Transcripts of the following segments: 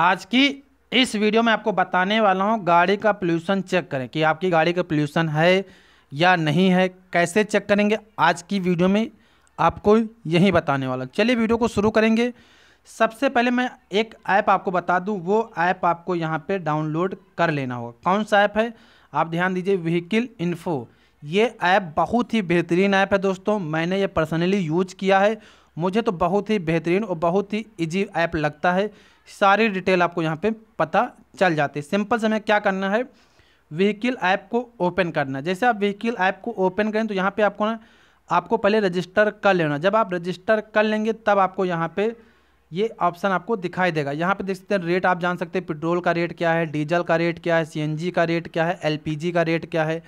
आज की इस वीडियो में आपको बताने वाला हूँ, गाड़ी का पोल्यूशन चेक करें कि आपकी गाड़ी का पोल्यूशन है या नहीं है, कैसे चेक करेंगे, आज की वीडियो में आपको यही बताने वाला चलिए वीडियो को शुरू करेंगे। सबसे पहले मैं एक ऐप आपको बता दूँ, वो ऐप आपको यहाँ पे डाउनलोड कर लेना होगा। कौन सा ऐप है? आप ध्यान दीजिए व्हीकल इन्फो ये ऐप बहुत ही बेहतरीन ऐप है दोस्तों, मैंने ये पर्सनली यूज़ किया है मुझे तो बहुत ही बेहतरीन और बहुत ही इजी ऐप लगता है। सारी डिटेल आपको यहाँ पे पता चल जाती है। सिंपल से हमें क्या करना है? व्हीकल ऐप को ओपन करना जैसे आप व्हीकल ऐप को ओपन करें तो यहाँ पे आपको ना, आपको पहले रजिस्टर कर लेना जब आप रजिस्टर कर लेंगे, तब आपको यहाँ पे ये ऑप्शन आपको दिखाई देगा। यहाँ पे देख सकते हैं रेट आप जान सकते हैं पेट्रोल का रेट क्या है डीजल का रेट क्या है सीएनजी का रेट क्या है एलपीजी का रेट क्या है।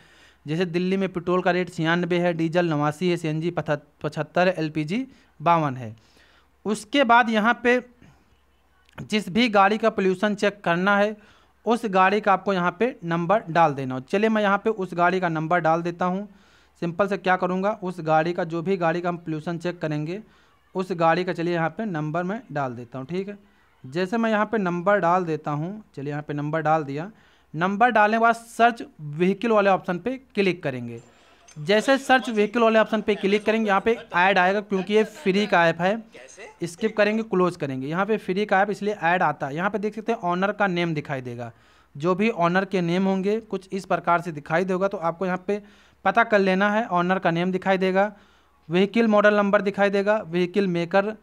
जैसे दिल्ली में पेट्रोल का रेट छियानवे है, डीजल नवासी है, सीएनजी पचहत्तर है, एलपीजी बावन है। उसके बाद यहाँ पे जिस भी गाड़ी का पोल्यूशन चेक करना है, उस गाड़ी का आपको यहाँ पे नंबर डाल देना हो। चलिए मैं यहाँ पे उस गाड़ी का नंबर डाल देता हूँ। सिंपल से क्या करूँगा? उस गाड़ी का जो भी गाड़ी का हम पोल्यूशन चेक करेंगे, उस गाड़ी का चलिए यहाँ पे नंबर मैं डाल देता हूँ, ठीक है? जैसे मैं यहाँ पे नंबर डाल देता हूँ, चलिए यहाँ पे नंबर डाल दिया। नंबर डालने के बाद सर्च व्हीकल वाले ऑप्शन पे क्लिक करेंगे। जैसे सर्च व्हीकल वाले ऑप्शन पे क्लिक करेंगे, यहाँ पे ऐड आएगा क्योंकि ये फ्री का ऐप है। स्किप करेंगे क्लोज करेंगे। यहाँ पे फ्री का ऐप इसलिए ऐड आता है। यहाँ पे देख सकते हैं ऑनर का नेम दिखाई देगा। जो भी ऑनर के नेम होंगे, कुछ इस प्रकार से दिखाई देगा। तो आपको यहाँ पे पता कर लेना है ऑनर का नेम दिखाई देगा। व्हीकल मॉडल नंबर दिखाई देगा। Vehicle maker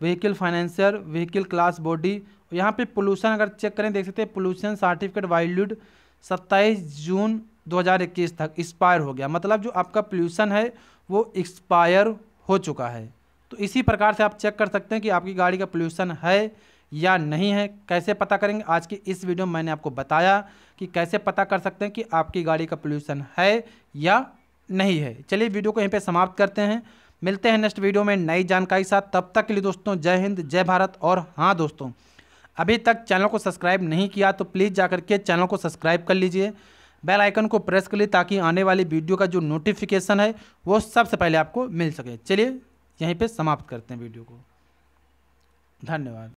vehicle financier vehicle class body यहाँ पे पोल्यूशन अगर चेक करें, देख सकते हैं पोल्यूशन सर्टिफिकेट वाइल्ड सत्ताईस जून 2021 तक एक्सपायर हो गया। मतलब जो आपका पोल्यूशन है, वो एक्सपायर हो चुका है। तो इसी प्रकार से आप चेक कर सकते हैं कि आपकी गाड़ी का पोल्यूशन है या नहीं है। कैसे पता करेंगे? आज की इस वीडियो में मैंने आपको बताया कि कैसे पता कर सकते हैं कि आपकी गाड़ी का पोल्यूशन है या नहीं है। चलिए वीडियो को यहीं पे समाप्त करते हैं। मिलते हैं नेक्स्ट वीडियो में नई जानकारी साथ। तब तक के लिए दोस्तों, जय हिंद, जय भारत और हाँ दोस्तों। अभी तक चैनल को सब्सक्राइब नहीं किया तो प्लीज़ जाकर के चैनल को सब्सक्राइब कर लीजिए। बेल आइकन को प्रेस कर लिए ताकि आने वाली वीडियो का जो नोटिफिकेशन है, वो सबसे पहले आपको मिल सके। चलिए, यहीं पर समाप्त करते हैं वीडियो को। धन्यवाद।